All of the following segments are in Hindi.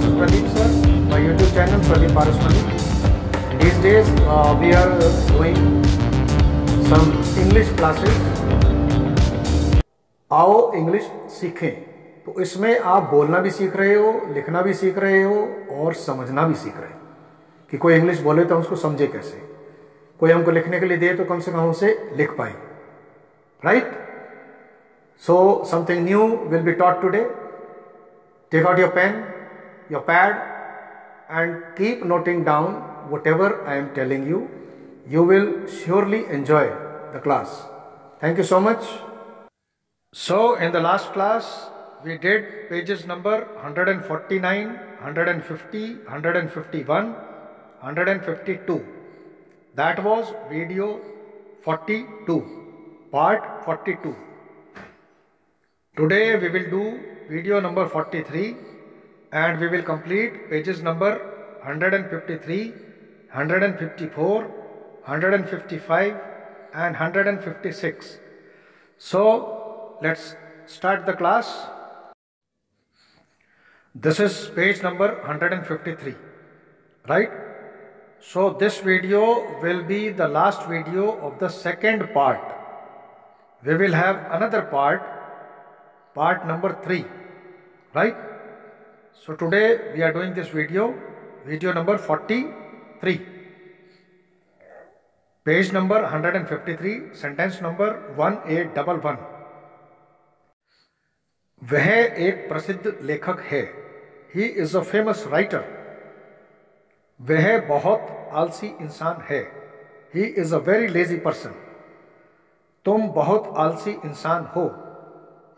is Pradeep sir, my YouTube channel Pradeep Parashmani. These days uh, we are doing some English classes. आओ English सीखें। तो इसमें आप बोलना भी सीख रहे हो लिखना भी सीख रहे हो और समझना भी सीख रहे हो। कि कोई इंग्लिश बोले तो उसको समझे कैसे? कोई हमको लिखने के लिए दे तो कम से कम उसे लिख पाए। Right so something new will be taught today take out your pen your pad, and keep noting down whatever I am telling you. You will surely enjoy the class. Thank you so much. So, in the last class, we did pages number 149, 150, 151, 152. That was video 42, part 42. Today we will do video number 43 and we will complete pages number 153, 154, 155 and 156. So let's start the class. This is page number 153, right? So this video will be the last video of the second part. We will have another part, part number 3 right so, today we are doing this video video number 43 page number 153 sentence number 1811 वह एक प्रसिद्ध लेखक है। He is a famous writer वह बहुत आलसी इंसान है। He is a very lazy person तुम बहुत आलसी इंसान हो।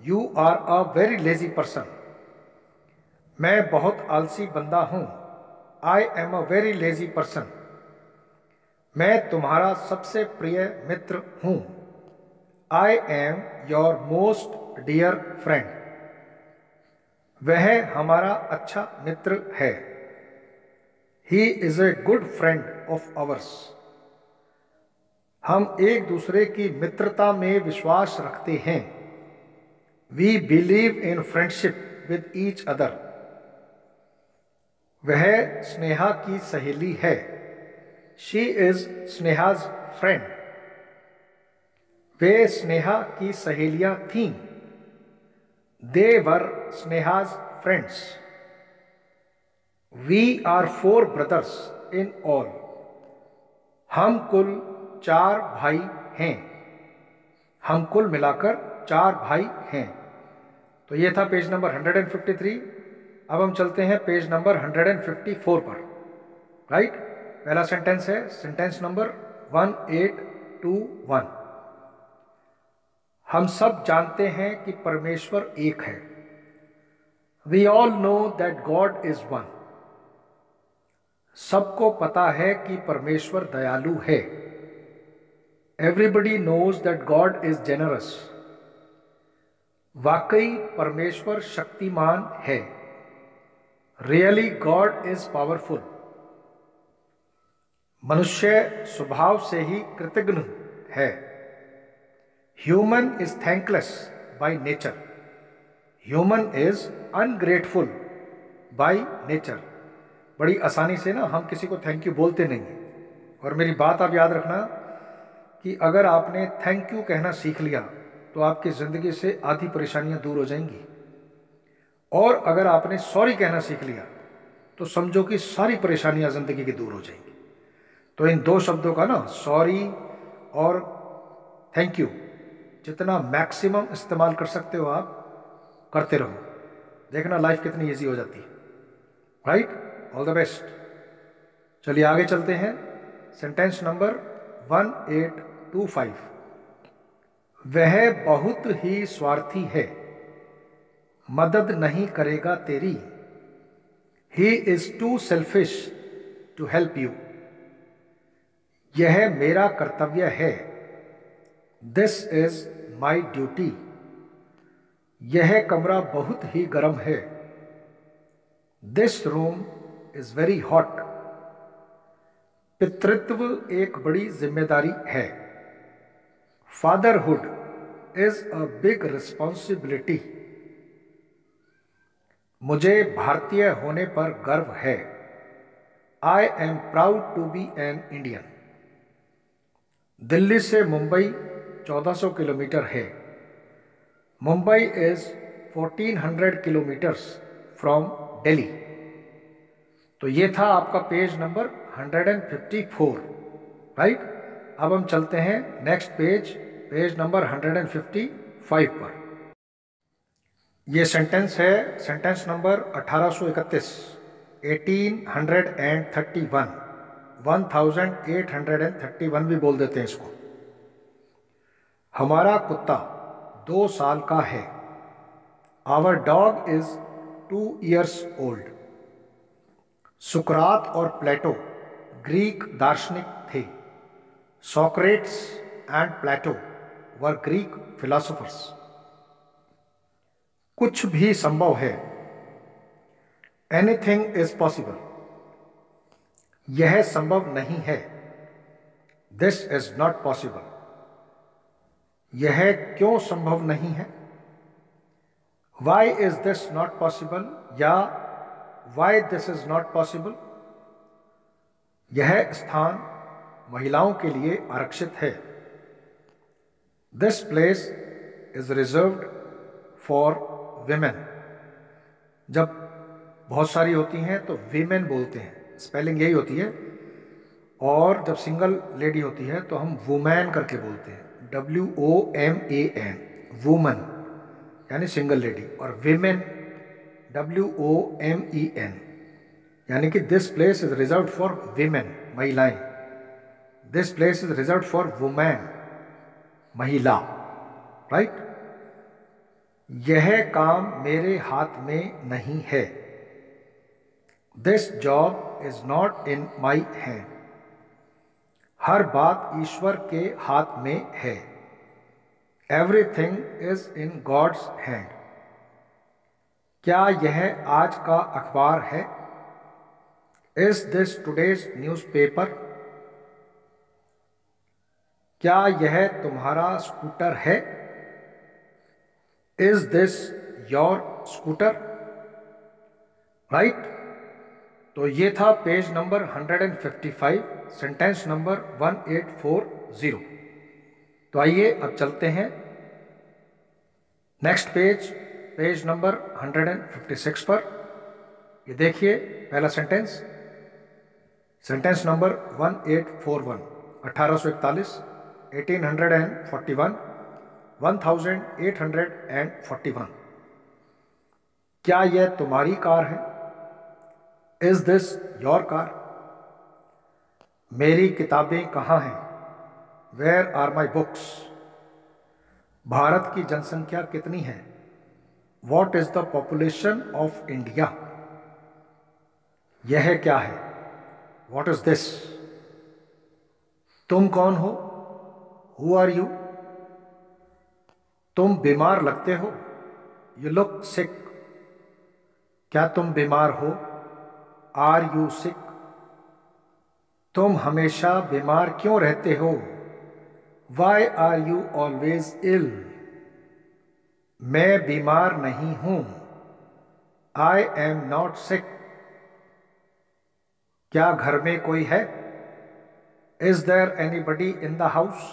You are a very lazy person मैं बहुत आलसी बंदा हूँ। I am a very lazy person मैं तुम्हारा सबसे प्रिय मित्र हूँ। I am your most dear friend वह हमारा अच्छा मित्र है। He is a good friend of ours हम एक दूसरे की मित्रता में विश्वास रखते हैं। We believe in friendship with each other वह स्नेहा की सहेली है। शी इज़ स्नेहाज फ्रेंड वे स्नेहा की सहेलियाँ थीं। They were Sneha's friends we are four brothers in all हम कुल चार भाई हैं। हम कुल मिलाकर चार भाई हैं। तो ये था पेज नंबर 153 अब हम चलते हैं पेज नंबर 154 पर। राइट पहला सेंटेंस है सेंटेंस नंबर 1821 हम सब जानते हैं कि परमेश्वर एक है। We all know that God is one सबको पता है कि परमेश्वर दयालु है। Everybody knows that God is generous वाकई परमेश्वर शक्तिमान है। रियली गॉड इज़ पावरफुल मनुष्य स्वभाव से ही कृतज्ञ है। Human is thankless by nature human is ungrateful by nature बड़ी आसानी से ना हम किसी को थैंक यू बोलते नहीं हैं। और मेरी बात आप याद रखना कि अगर आपने थैंक यू कहना सीख लिया तो आपकी ज़िंदगी से आधी परेशानियाँ दूर हो जाएँगी। और अगर आपने सॉरी कहना सीख लिया तो समझो कि सारी परेशानियाँ ज़िंदगी की दूर हो जाएँगी। तो इन दो शब्दों का ना, सॉरी और थैंक यू, जितना मैक्सिमम इस्तेमाल कर सकते हो आप, करते रहो। देखना लाइफ कितनी इजी हो जाती है। राइट ऑल द बेस्ट चलिए आगे चलते हैं। Sentence number one eight two five वह बहुत ही स्वार्थी है। मदद नहीं करेगा तेरी। He is too selfish to help you यह मेरा कर्तव्य है। दिस इज़ माई ड्यूटी यह कमरा बहुत ही गर्म है। This room is very hot पितृत्व एक बड़ी ज़िम्मेदारी है। Fatherhood is a big responsibility मुझे भारतीय होने पर गर्व है। I am proud to be an Indian Delhi से मुंबई 1400 किलोमीटर है। Mumbai is 1400 kilometres from Delhi तो ये था आपका पेज नंबर 154 राइट? अब हम चलते हैं नेक्स्ट पेज पेज नंबर 155 पर। ये सेंटेंस है सेंटेंस नंबर 1831 1831 1831 भी बोल देते हैं इसको। हमारा कुत्ता दो साल का है। Our dog is two years old सुकरात और प्लेटो ग्रीक दार्शनिक थे। Socrates and Plato were Greek philosophers कुछ भी संभव है। एनीथिंग इज़ पॉसिबल यह संभव नहीं है। दिस इज़ नॉट पॉसिबल यह क्यों संभव नहीं है? Why is this not possible या why this is not possible यह स्थान महिलाओं के लिए आरक्षित है। This place is reserved for women जब बहुत सारी होती हैं तो वीमेन बोलते हैं। स्पेलिंग यही होती है। और जब सिंगल लेडी होती है तो हम वुमैन करके बोलते हैं। W O M A N woman यानी सिंगल लेडी और women W O M E N यानी कि this place is reserve for women महिलाएँ। This place is reserve for woman महिला राइट यह काम मेरे हाथ में नहीं है। This job is not in my hand हर बात ईश्वर के हाथ में है। Everything is in God's hand क्या यह आज का अखबार है? Is this today's newspaper क्या यह तुम्हारा स्कूटर है? Is this your scooter right तो ये था पेज नंबर 155 सेंटेंस नंबर 1840 तो आइए अब चलते हैं। नेक्स्ट पेज पेज नंबर 156 पर। ये देखिए पहला सेंटेंस सेंटेंस नंबर 1841 1841 1841 1841 क्या यह तुम्हारी कार है? इज़ दिस योर कार मेरी किताबें कहाँ हैं? Where are my books Bharat की जनसंख्या कितनी है? What is the population of India यह क्या है? वॉट इज़ दिस तुम कौन हो? हु आर यू तुम बीमार लगते हो? यू लुक सिक क्या तुम बीमार हो? आर यू सिक तुम हमेशा बीमार क्यों रहते हो? Why are you always ill मैं बीमार नहीं हूँ। आई एम नॉट सिक क्या घर में कोई है? Is there anybody in the house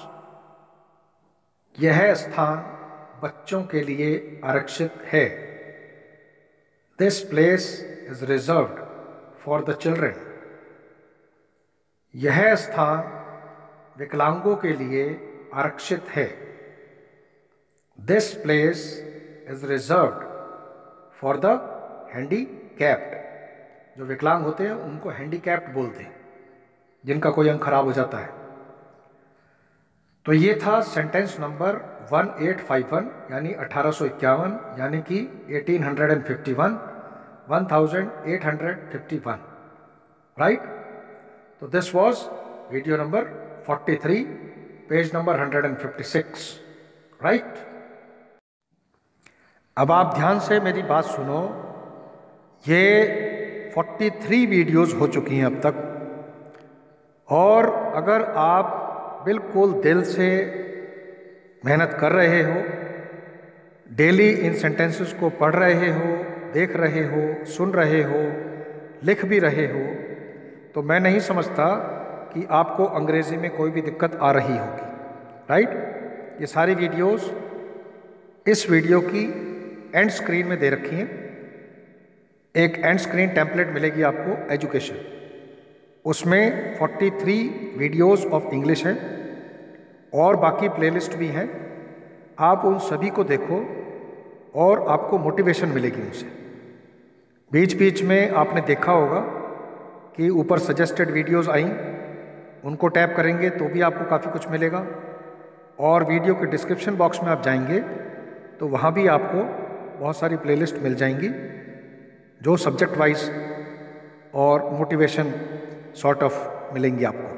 यह स्थान बच्चों के लिए आरक्षित है। This place is reserved for the children यह स्थान विकलांगों के लिए आरक्षित है। This place is reserved for the handicapped जो विकलांग होते हैं, उनको हैंडी कैप्ड बोलते हैं, जिनका कोई अंग खराब हो जाता है। तो ये था सेंटेंस नंबर 1851 यानी अठारह सौ इक्यावन, यानी कि 1851 1851 right? so this was video number 43 page number 156 right अब आप ध्यान से मेरी बात सुनो। ये 43 वीडियोस हो चुकी हैं अब तक। और अगर आप बिल्कुल दिल से मेहनत कर रहे हो, डेली इन सेंटेंसेस को पढ़ रहे हो, देख रहे हो, सुन रहे हो, लिख भी रहे हो तो मैं नहीं समझता कि आपको अंग्रेज़ी में कोई भी दिक्कत आ रही होगी राइट ये सारी वीडियोस इस वीडियो की एंड स्क्रीन में दे रखी हैं। एक एंड स्क्रीन टेम्पलेट मिलेगी आपको एजुकेशन उसमें 43 वीडियोस ऑफ़ इंग्लिश हैं, और बाकी प्लेलिस्ट भी हैं। आप उन सभी को देखो, और आपको मोटिवेशन मिलेगी उनसे। बीच बीच में आपने देखा होगा कि ऊपर सजेस्टेड वीडियोस आई, उनको टैप करेंगे तो भी आपको काफ़ी कुछ मिलेगा, और वीडियो के डिस्क्रिप्शन बॉक्स में आप जाएँगे तो वहाँ भी आपको बहुत सारी प्लेलिस्ट मिल जाएँगी, जो सब्जेक्ट वाइज और मोटिवेशन सॉर्ट ऑफ़ मिलेंगी आपको।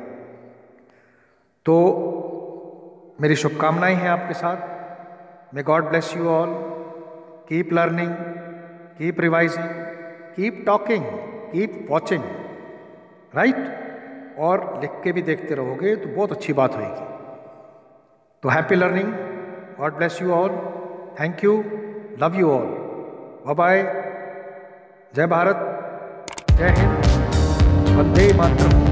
तो मेरी शुभकामनाएँ हैं आपके साथ। May God bless you all keep learning keep revising keep talking keep watching right और लिख के भी देखते रहोगे तो बहुत अच्छी बात होगी तो happy learning God bless you all thank you love you all bye जय भारत. जय हिंद. वंदे मातरम।